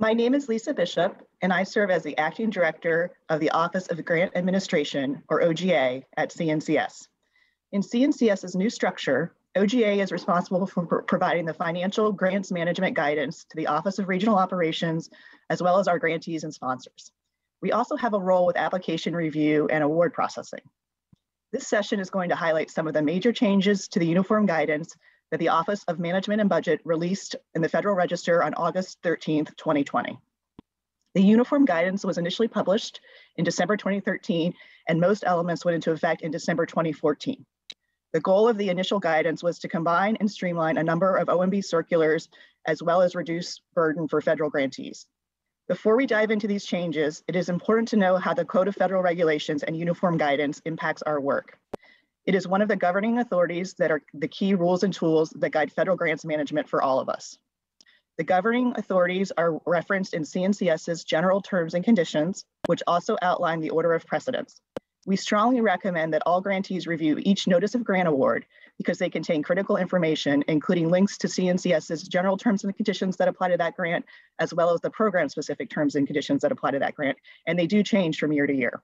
My name is Lisa Bishop, and I serve as the Acting Director of the Office of Grant Administration, or OGA, at CNCS. In CNCS's new structure, OGA is responsible for providing the financial grants management guidance to the Office of Regional Operations, as well as our grantees and sponsors. We also have a role with application review and award processing. This session is going to highlight some of the major changes to the uniform guidance that the Office of Management and Budget released in the Federal Register on August 13th, 2020. The uniform guidance was initially published in December 2013, and most elements went into effect in December 2014. The goal of the initial guidance was to combine and streamline a number of OMB circulars, as well as reduce burden for federal grantees. Before we dive into these changes, it is important to know how the Code of Federal Regulations and uniform guidance impacts our work. It is one of the governing authorities that are the key rules and tools that guide federal grants management for all of us. The governing authorities are referenced in CNCS's general terms and conditions, which also outline the order of precedence. We strongly recommend that all grantees review each notice of grant award because they contain critical information, including links to CNCS's general terms and conditions that apply to that grant, as well as the program specific terms and conditions that apply to that grant. And they do change from year to year.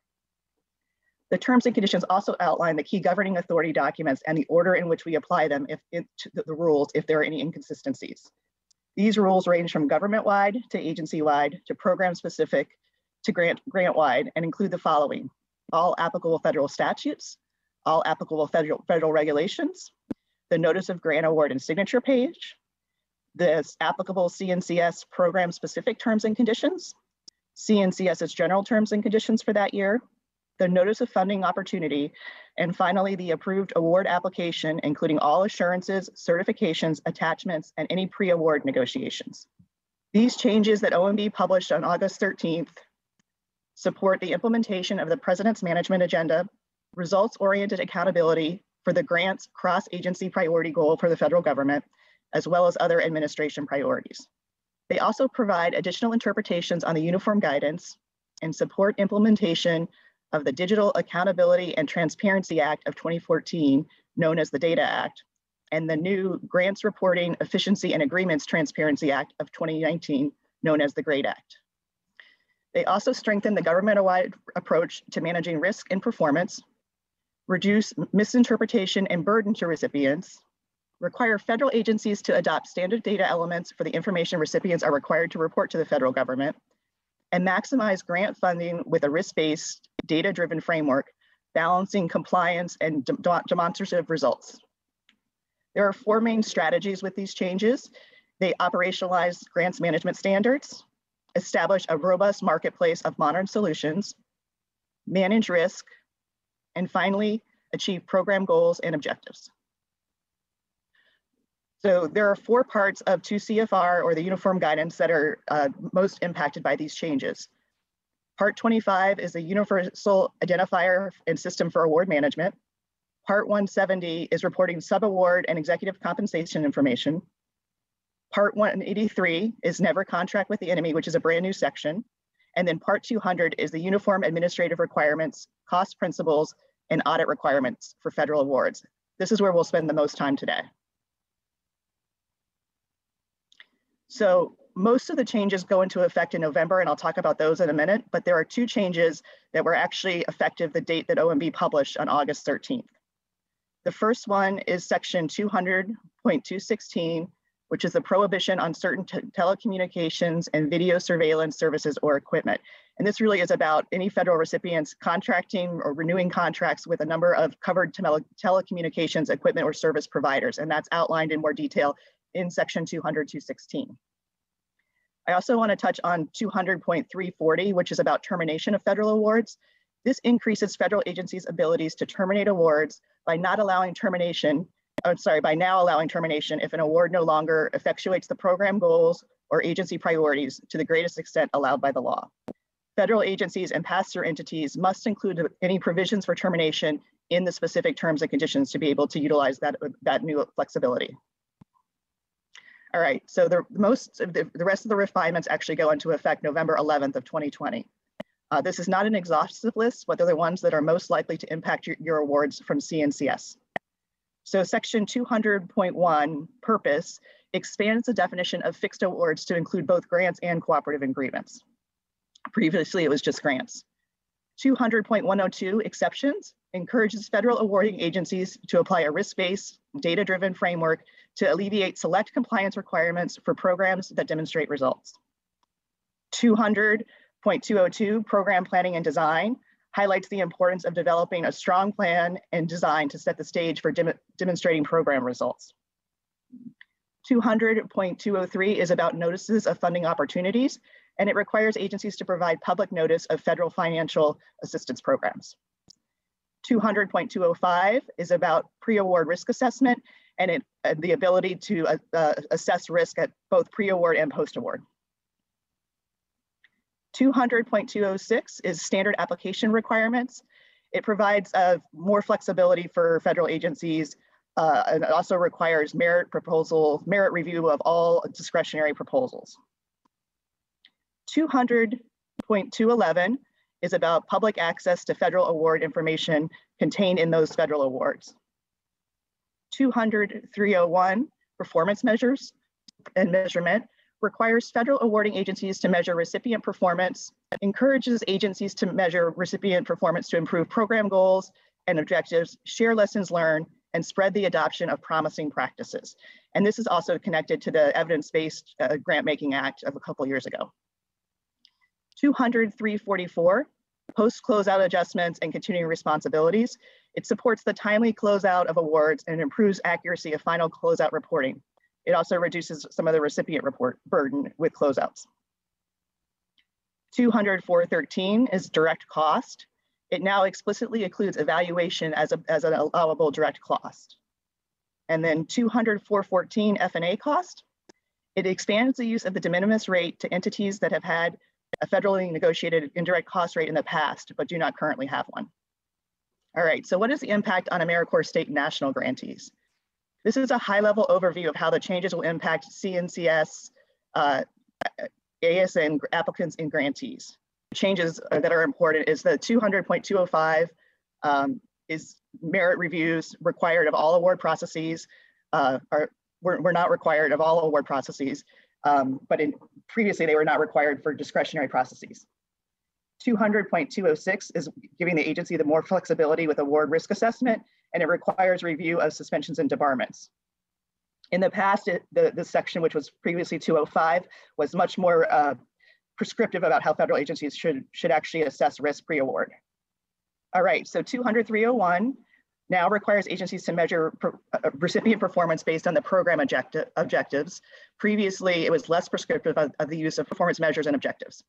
The terms and conditions also outline the key governing authority documents and the order in which we apply them if it, the rules if there are any inconsistencies. These rules range from government-wide to agency-wide to program-specific to grant grant-wide and include the following: all applicable federal statutes, all applicable federal, federal regulations, the notice of grant award and signature page, the applicable CNCS program-specific terms and conditions, CNCS's general terms and conditions for that year, the notice of funding opportunity, and finally, the approved award application, including all assurances, certifications, attachments, and any pre-award negotiations. These changes that OMB published on August 13th support the implementation of the President's management agenda, results-oriented accountability for the grants cross-agency priority goal for the federal government, as well as other administration priorities. They also provide additional interpretations on the uniform guidance and support implementation of the Digital Accountability and Transparency Act of 2014, known as the DATA Act, and the new Grants Reporting Efficiency and Agreements Transparency Act of 2019, known as the GREAT Act. They also strengthen the government-wide approach to managing risk and performance, reduce misinterpretation and burden to recipients, require federal agencies to adopt standard data elements for the information recipients are required to report to the federal government, and maximize grant funding with a risk-based, data-driven framework, balancing compliance and de demonstrative results. There are four main strategies with these changes. They operationalize grants management standards, establish a robust marketplace of modern solutions, manage risk, and finally, achieve program goals and objectives. So there are four parts of 2 CFR or the uniform guidance that are uh, most impacted by these changes. Part 25 is the universal identifier and system for award management. Part 170 is reporting subaward and executive compensation information. Part 183 is never contract with the enemy, which is a brand new section. And then part 200 is the uniform administrative requirements, cost principles, and audit requirements for federal awards. This is where we'll spend the most time today. So most of the changes go into effect in November, and I'll talk about those in a minute, but there are two changes that were actually effective the date that OMB published on August 13th. The first one is section 200.216, which is the prohibition on certain telecommunications and video surveillance services or equipment. And this really is about any federal recipients contracting or renewing contracts with a number of covered tele telecommunications equipment or service providers. And that's outlined in more detail in section 200 216. I also want to touch on 200.340, which is about termination of federal awards. This increases federal agencies' abilities to terminate awards by not allowing termination, I'm sorry, by now allowing termination if an award no longer effectuates the program goals or agency priorities to the greatest extent allowed by the law. Federal agencies and pass-through entities must include any provisions for termination in the specific terms and conditions to be able to utilize that, that new flexibility. All right, so the most the, the rest of the refinements actually go into effect November 11th of 2020. Uh, this is not an exhaustive list, but they're the ones that are most likely to impact your, your awards from CNCS. So section 200.1 purpose expands the definition of fixed awards to include both grants and cooperative agreements. Previously, it was just grants. 200.102 exceptions encourages federal awarding agencies to apply a risk-based, data-driven framework to alleviate select compliance requirements for programs that demonstrate results. 200.202 program planning and design highlights the importance of developing a strong plan and design to set the stage for dem demonstrating program results. 200.203 is about notices of funding opportunities, and it requires agencies to provide public notice of federal financial assistance programs. 200.205 is about pre-award risk assessment and it, uh, the ability to uh, uh, assess risk at both pre-award and post-award. 200.206 is standard application requirements. It provides uh, more flexibility for federal agencies uh, and also requires merit proposal, merit review of all discretionary proposals. 200.211 is about public access to federal award information contained in those federal awards. 200.301, performance measures and measurement, requires federal awarding agencies to measure recipient performance, encourages agencies to measure recipient performance to improve program goals and objectives, share lessons learned, and spread the adoption of promising practices. And this is also connected to the Evidence-Based uh, Grant Making Act of a couple years ago. 200.344, post-closeout adjustments and continuing responsibilities. It supports the timely closeout of awards and improves accuracy of final closeout reporting. It also reduces some of the recipient report burden with closeouts. 200.413 is direct cost. It now explicitly includes evaluation as, a, as an allowable direct cost. And then 200.414 F&A cost. It expands the use of the de minimis rate to entities that have had a federally negotiated indirect cost rate in the past, but do not currently have one. All right, so what is the impact on AmeriCorps state national grantees? This is a high level overview of how the changes will impact CNCS, uh, ASN applicants and grantees. Changes that are important is the 200.205 um, is merit reviews required of all award processes, uh, are, we're, we're not required of all award processes, um, but in, previously they were not required for discretionary processes. 200.206 is giving the agency the more flexibility with award risk assessment, and it requires review of suspensions and debarments. In the past, it, the, the section, which was previously 205, was much more uh, prescriptive about how federal agencies should, should actually assess risk pre-award. All right, so 200.301 now requires agencies to measure uh, recipient performance based on the program objective, objectives. Previously, it was less prescriptive of, of the use of performance measures and objectives.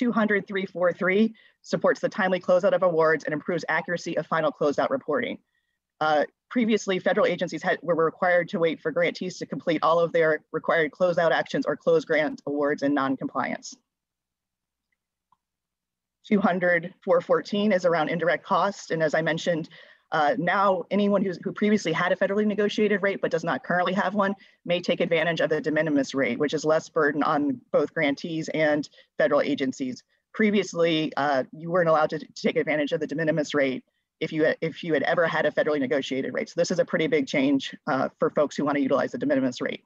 200.343 supports the timely closeout of awards and improves accuracy of final closeout reporting. Uh, previously, federal agencies had, were required to wait for grantees to complete all of their required closeout actions or close grant awards in non-compliance. 200 414 is around indirect cost. And as I mentioned, uh, now anyone who previously had a federally negotiated rate but does not currently have one may take advantage of the de minimis rate, which is less burden on both grantees and federal agencies. Previously, uh, you weren't allowed to, to, take advantage of the de minimis rate if you, if you had ever had a federally negotiated rate. So this is a pretty big change uh, for folks who want to utilize the de minimis rate.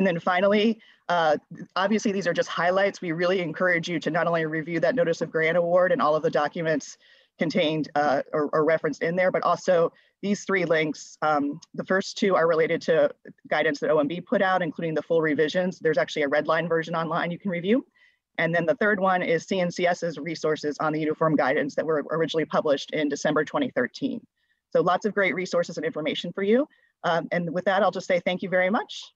And then finally, uh, obviously these are just highlights. We really encourage you to not only review that notice of grant award and all of the documents contained uh, or, or, referenced in there, but also these three links. Um, the first two are related to guidance that OMB put out, including the full revisions. There's actually a red line version online you can review. And then the third one is CNCS's resources on the uniform guidance that were originally published in December 2013. So lots of great resources and information for you. Um, and with that, I'll just say thank you very much.